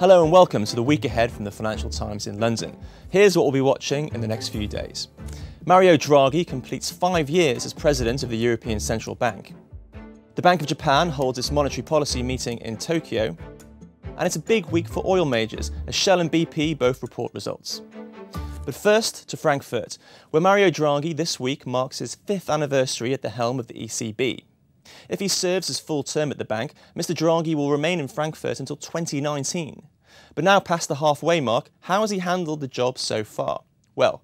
Hello and welcome to the week ahead from the Financial Times in London. Here's what we'll be watching in the next few days. Mario Draghi completes five years as president of the European Central Bank. The Bank of Japan holds its monetary policy meeting in Tokyo. And it's a big week for oil majors as Shell and BP both report results. But first to Frankfurt, where Mario Draghi this week marks his fifth anniversary at the helm of the ECB. If he serves his full term at the bank, Mr Draghi will remain in Frankfurt until 2019. But now past the halfway mark, how has he handled the job so far? Well,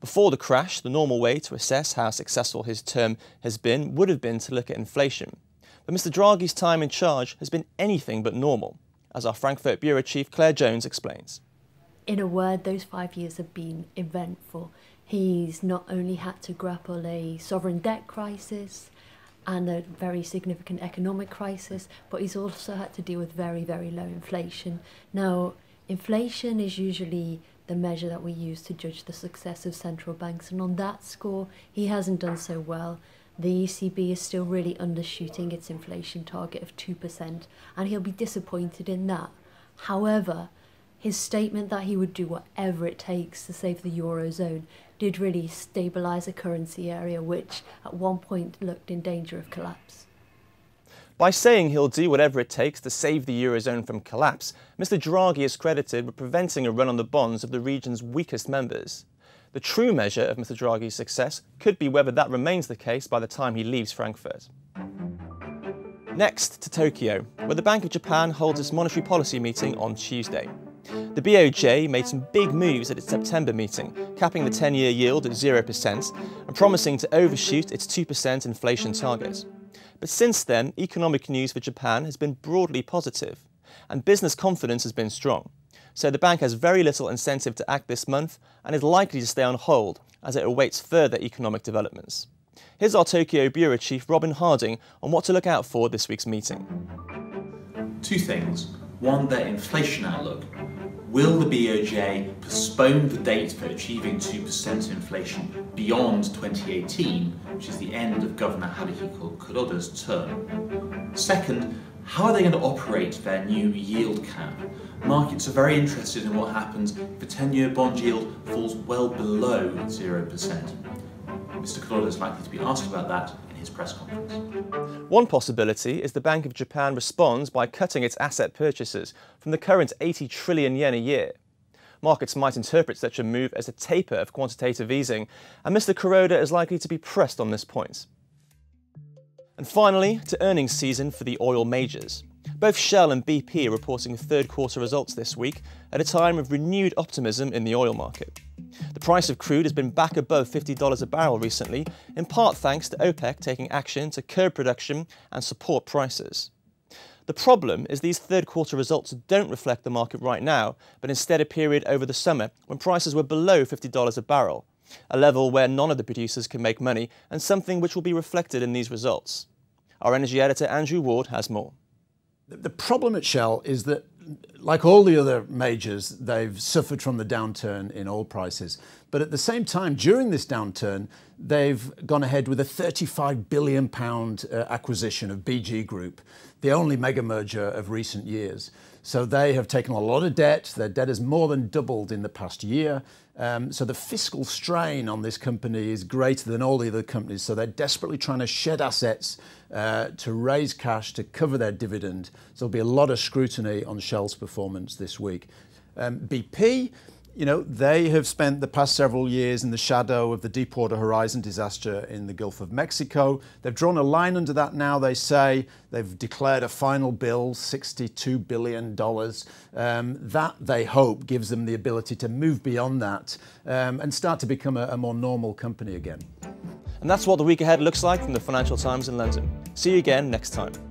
before the crash, the normal way to assess how successful his term has been would have been to look at inflation. But Mr Draghi's time in charge has been anything but normal, as our Frankfurt Bureau Chief Claire Jones explains. In a word, those five years have been eventful. He's not only had to grapple a sovereign debt crisis, and a very significant economic crisis, but he's also had to deal with very, very low inflation. Now, inflation is usually the measure that we use to judge the success of central banks, and on that score, he hasn't done so well. The ECB is still really undershooting its inflation target of 2%, and he'll be disappointed in that. However, his statement that he would do whatever it takes to save the Eurozone did really stabilise a currency area which at one point looked in danger of collapse. By saying he'll do whatever it takes to save the Eurozone from collapse, Mr Draghi is credited with preventing a run on the bonds of the region's weakest members. The true measure of Mr Draghi's success could be whether that remains the case by the time he leaves Frankfurt. Next to Tokyo, where the Bank of Japan holds its monetary policy meeting on Tuesday. The BOJ made some big moves at its September meeting, capping the 10-year yield at 0% and promising to overshoot its 2% inflation target. But since then, economic news for Japan has been broadly positive, and business confidence has been strong. So the bank has very little incentive to act this month and is likely to stay on hold as it awaits further economic developments. Here's our Tokyo Bureau Chief Robin Harding on what to look out for this week's meeting. Two things. One, their inflation outlook, Will the BOJ postpone the date for achieving 2% inflation beyond 2018, which is the end of Governor Haruhiko Kuroda's term? Second, how are they going to operate their new yield cap? Markets are very interested in what happens if the 10-year bond yield falls well below 0%. Mr. Kuroda is likely to be asked about that his press conference. One possibility is the Bank of Japan responds by cutting its asset purchases from the current 80 trillion yen a year. Markets might interpret such a move as a taper of quantitative easing, and Mr. Kuroda is likely to be pressed on this point. And finally, to earnings season for the oil majors. Both Shell and BP are reporting third quarter results this week at a time of renewed optimism in the oil market. The price of crude has been back above $50 a barrel recently, in part thanks to OPEC taking action to curb production and support prices. The problem is these third quarter results don't reflect the market right now, but instead a period over the summer when prices were below $50 a barrel, a level where none of the producers can make money and something which will be reflected in these results. Our energy editor Andrew Ward has more. The problem at Shell is that like all the other majors, they've suffered from the downturn in oil prices. But at the same time, during this downturn, they've gone ahead with a 35 billion pound uh, acquisition of BG Group, the only mega merger of recent years. So they have taken a lot of debt. Their debt has more than doubled in the past year. Um, so the fiscal strain on this company is greater than all the other companies. So they're desperately trying to shed assets uh, to raise cash to cover their dividend. So there'll be a lot of scrutiny on Shell's performance this week. Um, BP you know, they have spent the past several years in the shadow of the Deepwater Horizon disaster in the Gulf of Mexico. They've drawn a line under that now, they say. They've declared a final bill, $62 billion. Um, that, they hope, gives them the ability to move beyond that um, and start to become a, a more normal company again. And that's what the week ahead looks like from the Financial Times in London. See you again next time.